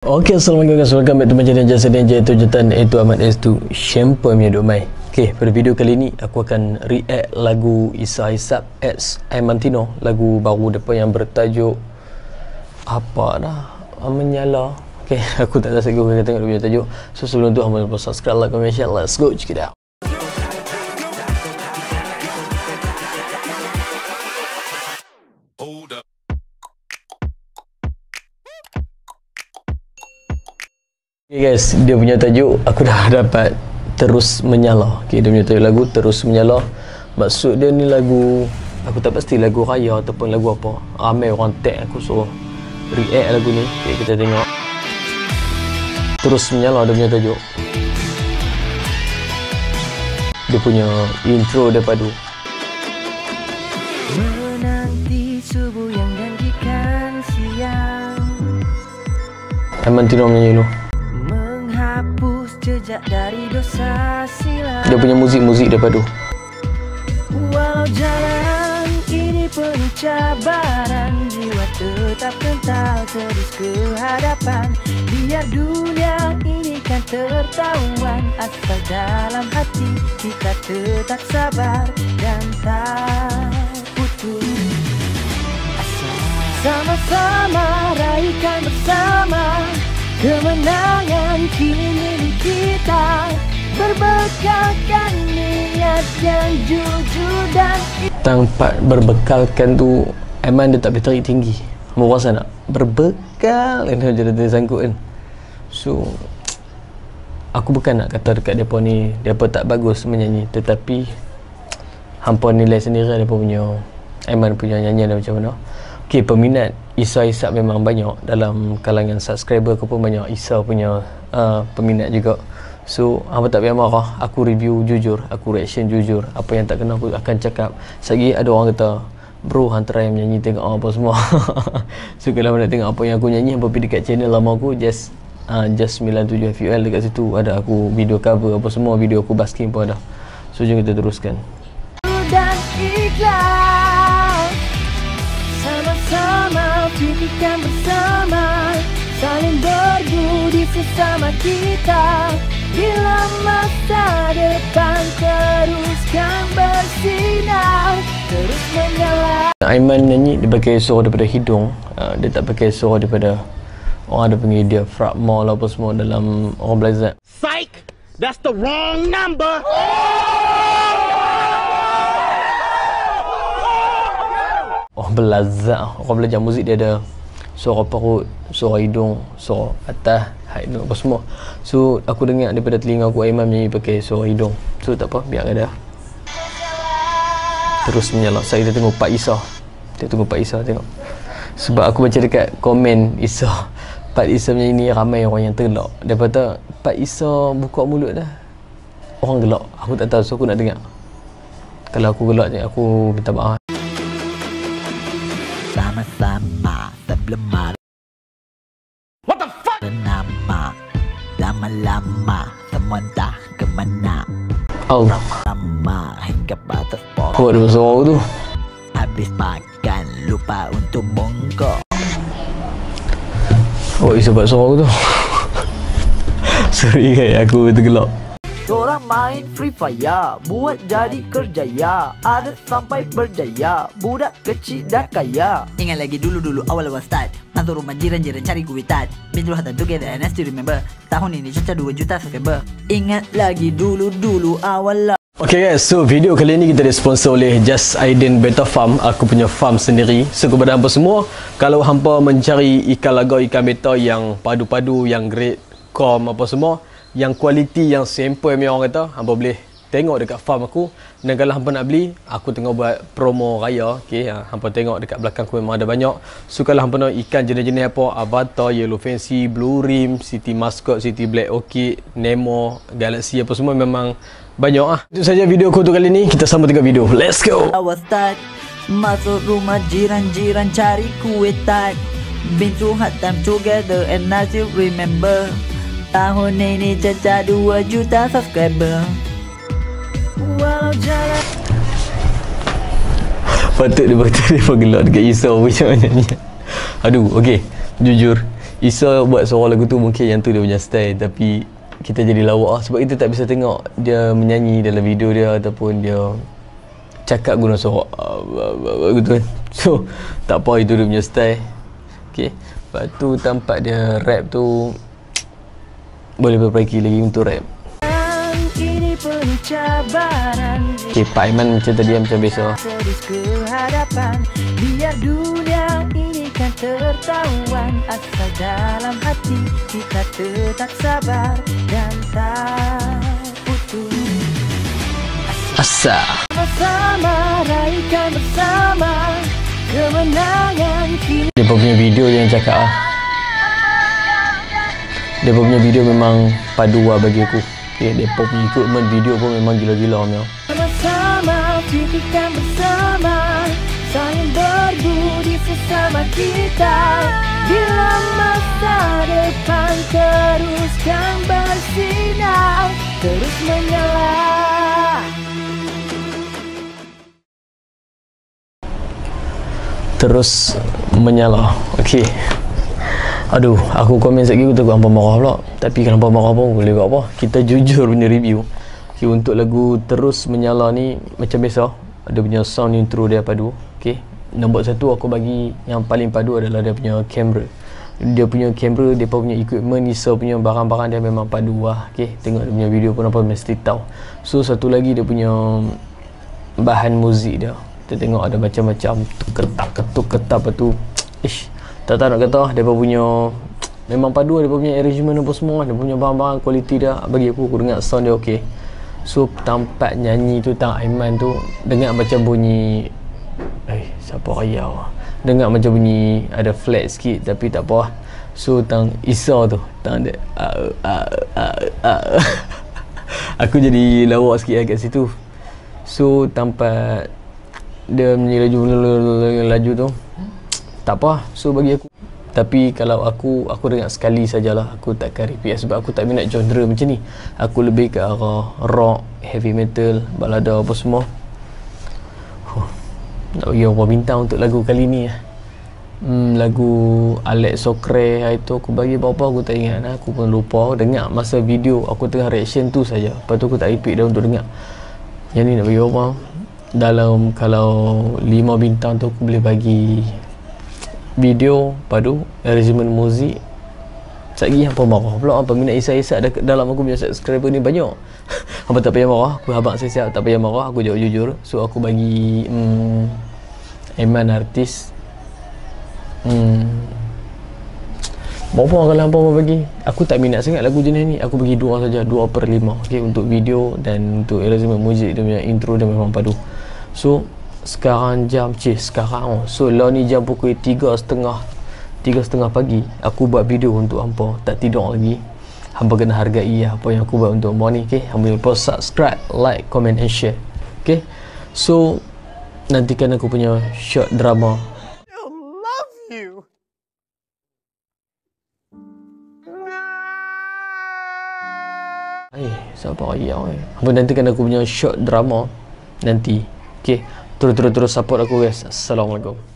Okey, Assalamualaikum guys. Welcome back to my channel Jasa Ninja itu jutan itu Ahmad S2 Shampoo punya duk mai. Okey, pada video kali ni aku akan react lagu Isa Hisap X Amantino, lagu baru depa yang bertajuk apa dah? Menyala. Okey, aku tak tahu saya akan tengok video tajuk. So sebelum tu lupa subscribe, like, comment, share. Let's go check it out. Okay guys, dia punya tajuk aku dah dapat terus menyala. Okay, dia punya tajuk lagu terus menyala. Maksud dia ni lagu aku tak pasti lagu raya ataupun lagu apa. Ramai orang tag aku suruh react lagu ni. Okay, kita tengok. Terus menyala dia punya tajuk. Dia punya intro dia padu. Menanti subuh yang gantikan siang. Emang jejak dari dosa silam Dia punya muzik-muzik daripada Walau jalan ini penuh cabaran Jiwa tetap kental terus ke hadapan. Biar dunia ini kan tertawan Asal dalam hati kita tetap sabar Dan tak putus. Sama-sama raihkan bersama Kemenangan kini milik kita. Berbekalkan niat yang jujur dan Tempat berbekalkan tu Emang dia tak boleh tarik tinggi. Kamu nak? Berbekal. Ini macam dia sangkut kan. So Aku bukan nak kata dekat mereka ni Mereka tak bagus menyanyi. Tetapi Hampa nilai sendiri Mereka punya Aiman punya nyanyian macam mana. Okay, peminat Isa Isa memang banyak dalam kalangan subscriber aku pun banyak Isa punya uh, peminat juga. So, apa tak payah marah, aku review jujur, aku reaction jujur. Apa yang tak kena aku akan cakap. Sagi ada orang kata, bro hantar yang menyanyi tengok apa semua. so, kalau nak tengok apa yang aku nyanyi, apa pergi dekat channel lama aku, just uh, just 97 FUL dekat situ ada aku video cover apa semua, video aku basking pun ada. So, jom kita teruskan. Fikirkan bersama Saling berbudi sesama kita Bila masa depan teruskan bersinar Terus menyala Aiman nyanyi dia pakai suara daripada hidung uh, Dia tak pakai suara daripada Orang ada panggil dia fragma lah apa semua dalam orang belajar Psych! That's the wrong number! Orang belajar orang belajar muzik dia ada suara perut suara hidung suara atas high note apa semua. So aku dengar daripada telinga aku Aiman menyanyi pakai suara hidung. So tak apa biar ada. Terus menyala saya kita tengok Pak Isa. Kita tunggu Pak Isa tengok. Sebab aku baca dekat komen Isa Pak Isa menyanyi ni ramai orang yang tergelak dia kata Pak Isa buka mulut dah. Orang gelak. Aku tak tahu so aku nak dengar. Kalau aku gelak ni aku minta maaf malam What the fuck? Nama Lama-lama. Semua dah kemana Oh Lama hingga batas pokok Oh ada suara tu? Habis makan Lupa untuk bongkok. Oh isa buat suara tu? Sorry guys. Aku tergelak main Free Fire. Buat jadi kerjaya. Ada sampai berjaya. Budak kecil dah kaya. Ingat lagi dulu-dulu awal-awal start. Mantu rumah jiran-jiran cari kuitat Bintru hatan together and I still remember. Tahun ini caca 2 juta subscriber Ingat lagi dulu-dulu awal Okay guys, so video kali ini kita disponsor oleh Just Aiden Beta Farm. Aku punya farm sendiri. So kepada hampa semua Kalau hampa mencari ikan lagau, ikan beta yang padu-padu Yang grade, com apa semua yang kualiti yang simple yang orang kata hampa boleh tengok dekat farm aku. Dan kalau hampa nak beli aku tengah buat promo raya okey ha, hampa tengok dekat belakang aku memang ada banyak. So kalau hampa nak ikan jenis-jenis apa avatar yellow fancy blue rim city mascot city black orchid nemo galaxy apa semua memang banyak ah. Itu saja video aku untuk kali ni. Kita sambung tengok video. Let's go! Start. Masuk rumah jiran-jiran cari kuih tart. Been hard time together and I remember Tahun ini caca 2 juta subscriber. Walau jalan Patut dia patut dia penggelak dekat Isa punya nyanyi Aduh, okey. Jujur Isa buat suara lagu tu mungkin yang tu dia punya style tapi kita jadi lawak lah sebab kita tak bisa tengok dia menyanyi dalam video dia ataupun dia cakap guna suara gitu kan. So tak apa itu dia punya style. Ok lepas tu tampak dia rap tu boleh berperbaiki lagi untuk rap. Ok Pak Aiman macam tadi macam biasa. Terus ke hadapan. Biar dunia ini kan tertawan Asal dalam hati kita tetap sabar Dan tak putus. Asa. Raikan bersama Kemenangan kini. Dia punya video dia yang cakap lah Dia punya video memang padu lah bagi aku. Okay, Dia punya equipment video pun memang gila-gila punya Sama-sama fikirkan bersama. Saling berbudi sesama kita. Bila masa depan teruskan bersinar Terus menyala. Terus menyala. Okay Aduh, aku komen sekali aku takut hampa marah pula. Tapi kalau hampa marah pun boleh buat apa? Kita jujur punya review. Okay, Untuk lagu Terus Menyala ni Macam biasa. Ada punya sound intro dia padu Okay Nombor satu aku bagi Yang paling padu adalah dia punya kamera Dia punya kamera Dia punya equipment Isa punya barang-barang dia memang padu lah Okay Tengok dia punya video pun apa mesti tahu. So satu lagi dia punya Bahan muzik dia. Kita tengok ada macam-macam Ketak ketuk ketap lepas tu. Ish tak tahu nak kata lah, dia punya memang padu dia punya arrangement apa semua. Dia punya barang-barang kualiti dia bagi aku aku dengar sound dia okey. So tampak nyanyi tu tang Aiman tu dengar macam bunyi eh siapa raya lah dengar macam bunyi ada flat sikit tapi tak apa lah. so tang Isa tu tang dia uh, uh, uh, uh. aku jadi lawak sikit lah kat situ. So tampak dia menyanyi laju laju, laju tu tak apa so bagi aku tapi kalau aku aku dengar sekali sajalah aku takkan repeat sebab aku tak minat genre macam ni. Aku lebih ke arah rock heavy metal balada apa semua. Huh. nak bagi berapa bintang untuk lagu kali ni lah hmm, lagu Alex Sokre itu aku bagi berapa aku tak ingat lah. aku pun lupa. Dengar masa video aku tengah reaction tu saja. Lepas tu aku tak repeat dah untuk dengar. Yang ni nak bagi berapa? Dalam kalau 5 bintang tu aku boleh bagi video padu arrangement muzik. Lagi apa marah pula? Apa minat isap-isap dalam aku punya subscriber ni banyak. Apa tak payah marah? Aku habang siap tak payah marah. Aku jawab jujur. So aku bagi hmm, Eman artis. Hmm, Berapa kalau hampa mau bagi? Aku tak minat sangat lagu jenis ni. Aku bagi dua saja. Dua per lima. Okay, Untuk video dan untuk arrangement muzik Dia punya intro dia memang padu. So sekarang jam cih sekarang oh. so lah ni jam pukul tiga setengah tiga setengah pagi aku buat video untuk hampa tak tidur lagi hampa kena hargai apa yang aku buat untuk hampa ni okay? hampa lupa subscribe like comment and share okay? so nantikan aku punya short drama I love you. Eh, sabar ya. Hampa nantikan aku punya short drama nanti. Okay. Terus-terus support aku guys. Assalamualaikum.